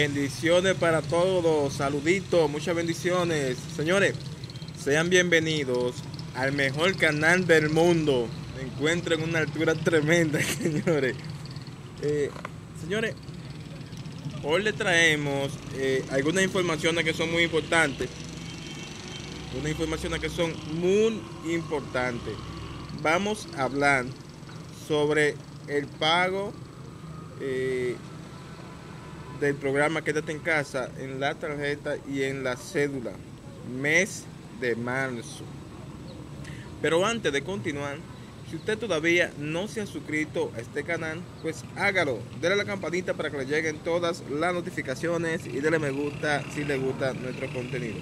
Bendiciones para todos, saluditos, muchas bendiciones. Señores, sean bienvenidos al mejor canal del mundo. Me encuentro en una altura tremenda, señores. Eh, señores, hoy le traemos eh, algunas informaciones que son muy importantes. Unas informaciones que son muy importantes. Vamos a hablar sobre el pago eh, del programa Quédate en casa en la tarjeta y en la cédula mes de marzo. Pero antes de continuar, si usted todavía no se ha suscrito a este canal, pues hágalo. Dele la campanita para que le lleguen todas las notificaciones y dele me gusta si le gusta nuestro contenido.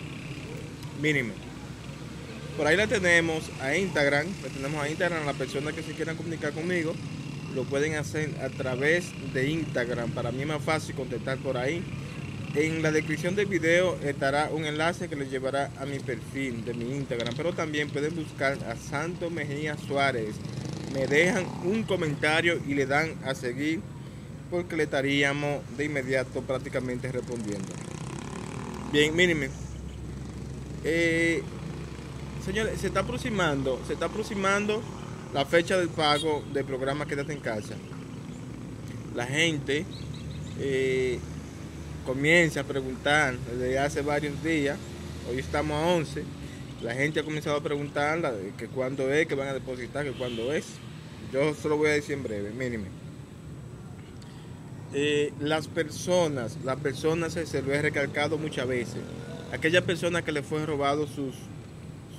Mínimo. Por ahí la tenemos a Instagram, le tenemos a Instagram a las personas que se quieran comunicar conmigo lo pueden hacer a través de Instagram. Para mí es más fácil contestar por ahí. En la descripción del video estará un enlace que les llevará a mi perfil de mi Instagram. Pero también pueden buscar a Santo Mejía Suárez. Me dejan un comentario y le dan a seguir porque le estaríamos de inmediato prácticamente respondiendo. Bien, mírenme. Eh, señores, se está aproximando, se está aproximando la fecha del pago del programa Quédate en casa. La gente eh, comienza a preguntar desde hace varios días, hoy estamos a 11, la gente ha comenzado a preguntar que cuándo es, que van a depositar, que cuándo es. Yo solo voy a decir en breve, mínimo. Eh, las personas, las personas se, lo he recalcado muchas veces, aquellas personas que le fue robado sus,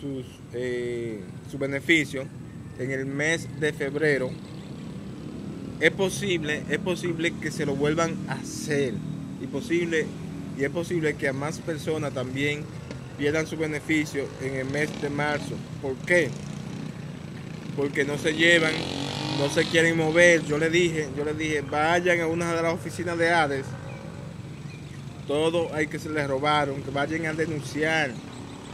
sus, eh, sus beneficios, en el mes de febrero, es posible, es posible que se lo vuelvan a hacer. Y, posible, y es posible que a más personas también pierdan su beneficio en el mes de marzo. ¿Por qué? Porque no se llevan, no se quieren mover. Yo le dije, yo le dije, vayan a una de las oficinas de Hades. Todo hay que se les robaron, que vayan a denunciar.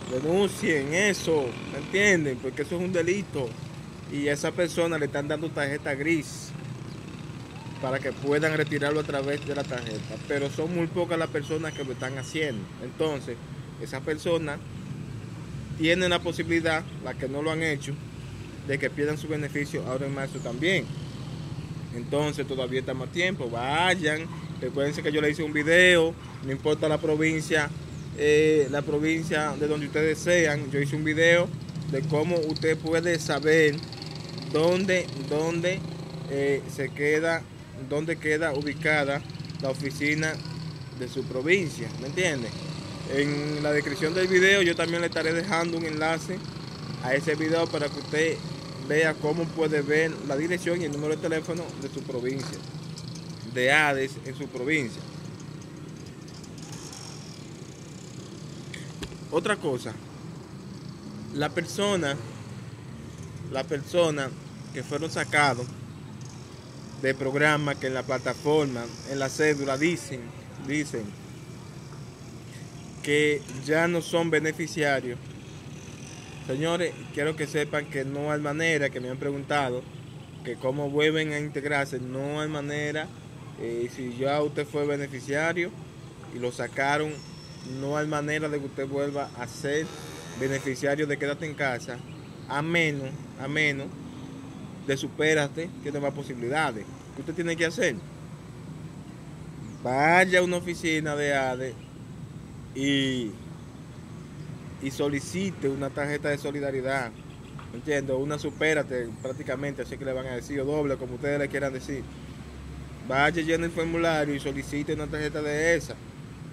Denuncien eso, ¿me entienden? Porque eso es un delito y a esa persona le están dando tarjeta gris para que puedan retirarlo a través de la tarjeta. Pero son muy pocas las personas que lo están haciendo. Entonces, esa persona tiene la posibilidad, las que no lo han hecho, de que pierdan su beneficio ahora en marzo también. Entonces todavía está más tiempo. Vayan. Recuerden que yo le hice un video, no importa la provincia, eh, la provincia de donde ustedes sean. Yo hice un video de cómo usted puede saber dónde, dónde eh, se queda, dónde queda ubicada la oficina de su provincia, ¿me entiende? En la descripción del video yo también le estaré dejando un enlace a ese video para que usted vea cómo puede ver la dirección y el número de teléfono de su provincia, de Hades en su provincia. Otra cosa, la persona, la persona que fueron sacados de programa que en la plataforma, en la cédula dicen, dicen que ya no son beneficiarios. Señores, quiero que sepan que no hay manera, que me han preguntado, que cómo vuelven a integrarse, no hay manera, eh, si ya usted fue beneficiario y lo sacaron, no hay manera de que usted vuelva a ser beneficiario de quédate en casa, a menos, a menos de supérate, que tenga más posibilidades. ¿Qué usted tiene que hacer? Vaya a una oficina de ADE y, y solicite una tarjeta de solidaridad. Entiendo, una supérate prácticamente, así que le van a decir, o doble, como ustedes le quieran decir. Vaya llena el formulario y solicite una tarjeta de esa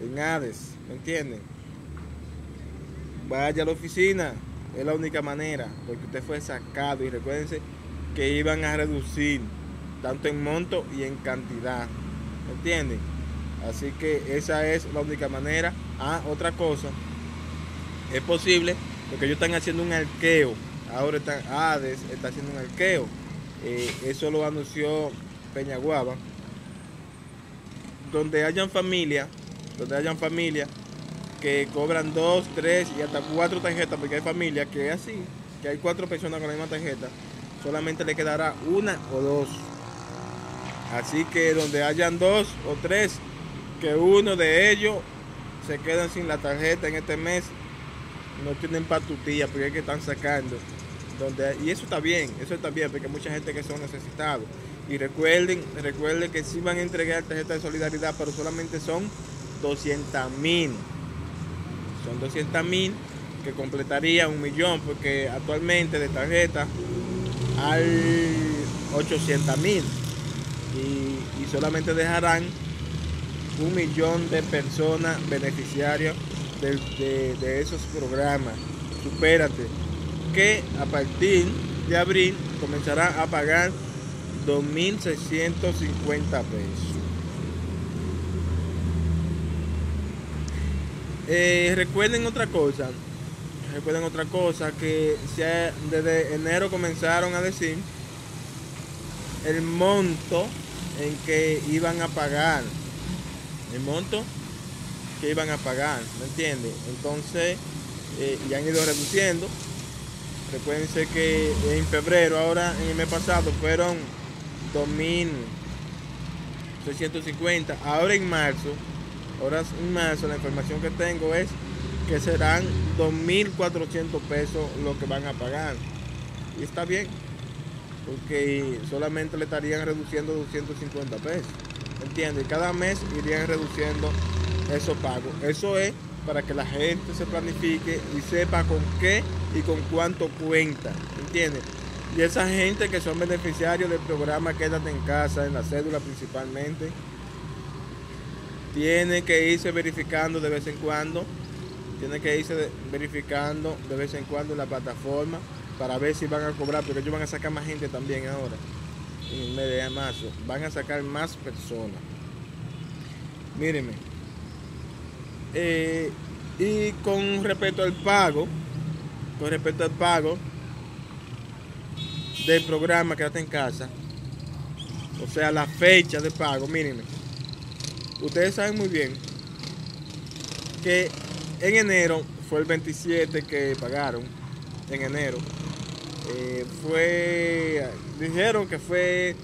en ADES, ¿me entienden? Vaya a la oficina, es la única manera, porque usted fue sacado y recuérdense que iban a reducir tanto en monto y en cantidad. ¿Me entienden? Así que esa es la única manera. Ah, otra cosa. Es posible porque ellos están haciendo un arqueo. Ahora están, ADES está haciendo un arqueo. Eh, eso lo anunció Peñaguaba. Donde hayan familia, donde hayan familia que cobran dos, tres y hasta cuatro tarjetas, porque hay familias que es así, que hay cuatro personas con la misma tarjeta solamente le quedará una o dos. Así que donde hayan dos o tres, que uno de ellos se queda sin la tarjeta en este mes, no tienen patutilla porque es que están sacando. Donde, y eso está bien, eso está bien, porque hay mucha gente que son necesitados. Y recuerden, recuerden que sí van a entregar tarjeta de solidaridad, pero solamente son 200 mil. Son 200 mil que completaría un millón, porque actualmente de tarjeta hay 800 mil. Y, solamente dejarán un millón de personas beneficiarias de, de, esos programas. Supérate, que a partir de abril comenzará a pagar 2.650 pesos. Eh, recuerden otra cosa, recuerden otra cosa, que desde enero comenzaron a decir el monto en que iban a pagar el monto que iban a pagar, ¿me entiendes? Entonces, eh, ya han ido reduciendo. Recuérdense que en febrero, ahora en el mes pasado, fueron 2.650. Ahora en marzo, ahora marzo, la información que tengo es que serán 2.400 pesos lo que van a pagar. Y está bien, porque solamente le estarían reduciendo 250 pesos. ¿Entiendes? Cada mes irían reduciendo esos pagos. Eso es para que la gente se planifique y sepa con qué y con cuánto cuenta. ¿Entiendes? Y esa gente que son beneficiarios del programa Quédate en casa, en la cédula principalmente, tiene que irse verificando de vez en cuando, tiene que irse verificando de vez en cuando en la plataforma para ver si van a cobrar, porque ellos van a sacar más gente también ahora en el mes de marzo. Van a sacar más personas. Mírenme. Eh, y con respecto al pago, con respecto al pago del programa Quédate en casa, o sea, la fecha de pago, mírenme. Ustedes saben muy bien que en enero fue el 27 que pagaron, en enero. Eh, fue, dijeron que fue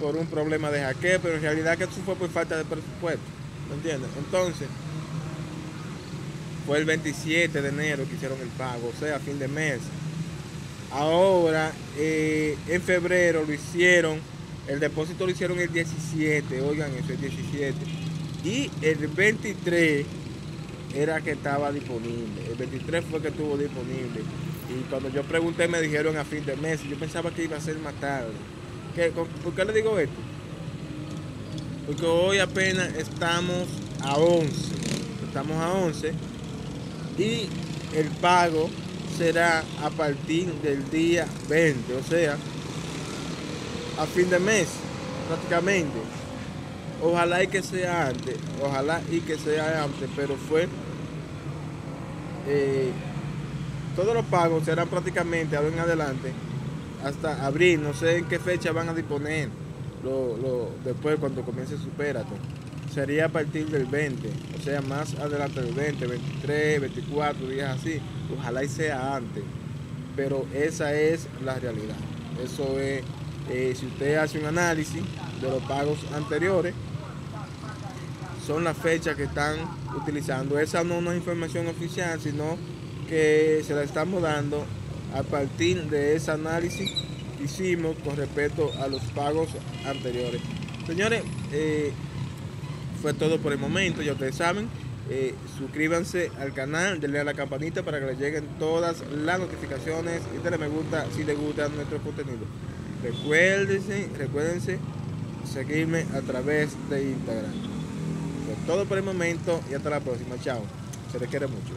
por un problema de hackeo, pero en realidad que eso fue por falta de presupuesto, ¿me entiendes? Entonces, fue el 27 de enero que hicieron el pago, o sea, fin de mes. Ahora, eh, en febrero lo hicieron, el depósito lo hicieron el 17, oigan eso, el 17. Y el 23 era que estaba disponible, el 23 fue que estuvo disponible. Y cuando yo pregunté me dijeron a fin de mes. Yo pensaba que iba a ser más tarde. ¿Por qué le digo esto? Porque hoy apenas estamos a 11. Estamos a 11. Y el pago será a partir del día 20. O sea, a fin de mes prácticamente. Ojalá y que sea antes. Ojalá y que sea antes. Pero fue... Eh, todos los pagos serán prácticamente ahora en adelante hasta abril. No sé en qué fecha van a disponer lo, después cuando comience Supérate. Sería a partir del 20, o sea, más adelante del 20, 23, 24 días así. Ojalá y sea antes. Pero esa es la realidad. Eso es, eh, si usted hace un análisis de los pagos anteriores, son las fechas que están utilizando. Esa no es información oficial, sino que se la estamos dando a partir de ese análisis que hicimos con respecto a los pagos anteriores. Señores, eh, fue todo por el momento, ya ustedes saben. Eh, suscríbanse al canal, denle a la campanita para que les lleguen todas las notificaciones y denle me gusta si les gusta nuestro contenido. Recuérdense, recuérdense seguirme a través de Instagram. Todo por el momento y hasta la próxima. Chao. Se les quiere mucho.